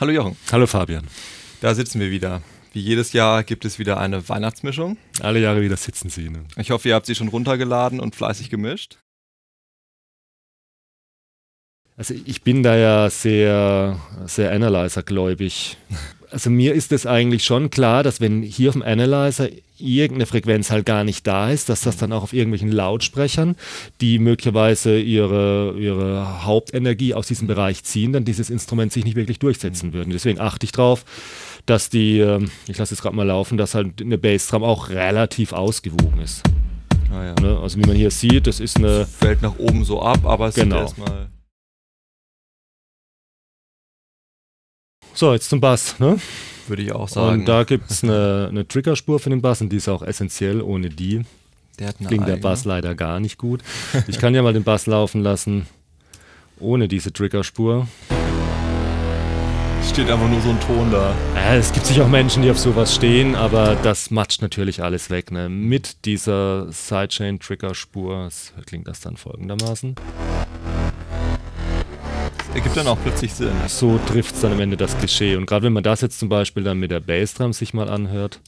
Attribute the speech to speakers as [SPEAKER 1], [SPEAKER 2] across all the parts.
[SPEAKER 1] Hallo Jochen.
[SPEAKER 2] Hallo Fabian.
[SPEAKER 1] Da sitzen wir wieder. Wie jedes Jahr gibt es wieder eine Weihnachtsmischung.
[SPEAKER 2] Alle Jahre wieder sitzen sie. Ne?
[SPEAKER 1] Ich hoffe, ihr habt sie schon runtergeladen und fleißig gemischt.
[SPEAKER 2] Also ich bin da ja sehr, sehr Analyzer-gläubig. Also mir ist es eigentlich schon klar, dass wenn hier auf dem Analyzer irgendeine Frequenz halt gar nicht da ist, dass das dann auch auf irgendwelchen Lautsprechern, die möglicherweise ihre, ihre Hauptenergie aus diesem Bereich ziehen, dann dieses Instrument sich nicht wirklich durchsetzen würden. Deswegen achte ich drauf, dass die, ähm, ich lasse es gerade mal laufen, dass halt eine Bassdrum auch relativ ausgewogen ist.
[SPEAKER 1] Ah, ja.
[SPEAKER 2] Ne? Also wie man hier sieht, das ist eine...
[SPEAKER 1] Fällt nach oben so ab, aber es
[SPEAKER 2] Genau.
[SPEAKER 1] sieht erstmal...
[SPEAKER 2] So, jetzt zum Bass. Ne?
[SPEAKER 1] Würde ich auch sagen.
[SPEAKER 2] Und da gibt es eine, eine Triggerspur für den Bass und die ist auch essentiell. Ohne die
[SPEAKER 1] der
[SPEAKER 2] klingt der
[SPEAKER 1] eigene.
[SPEAKER 2] Bass leider gar nicht gut. Ich kann ja mal den Bass laufen lassen ohne diese Triggerspur.
[SPEAKER 1] Steht einfach nur so ein Ton da.
[SPEAKER 2] Ja, es gibt sicher auch Menschen, die auf sowas stehen, aber das matscht natürlich alles weg. Ne? Mit dieser Sidechain-Triggerspur klingt das dann folgendermaßen.
[SPEAKER 1] Ergibt dann auch plötzlich Sinn.
[SPEAKER 2] So trifft es dann am Ende das Klischee. Und gerade wenn man das jetzt zum Beispiel dann mit der Bassdrum sich mal anhört.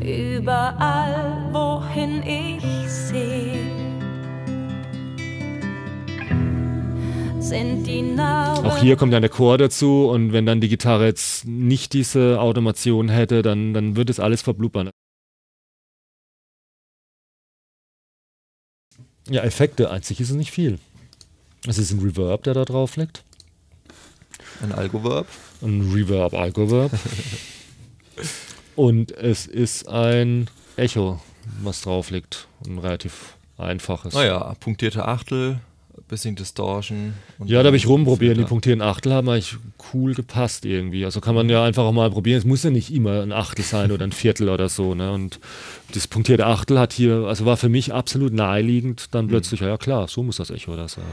[SPEAKER 3] Überall,
[SPEAKER 2] Auch hier kommt dann der Chor dazu und wenn dann die Gitarre jetzt nicht diese Automation hätte, dann, dann wird es alles verblubbern. Ja, Effekte, einzig ist es nicht viel. Es ist ein Reverb, der da drauf liegt.
[SPEAKER 1] Ein Algoverb.
[SPEAKER 2] Ein Reverb-Algoverb. und es ist ein Echo, was drauf liegt. Ein relativ einfaches.
[SPEAKER 1] Naja, punktierte Achtel, bisschen Distortion. und
[SPEAKER 2] Ja, da habe ich rumprobiert. Die punktierten Achtel haben eigentlich cool gepasst irgendwie. Also kann man ja einfach auch mal probieren. Es muss ja nicht immer ein Achtel sein oder ein Viertel oder so. Ne? Und das punktierte Achtel hat hier, also war für mich absolut naheliegend, dann plötzlich, ja, ja klar, so muss das Echo das sein.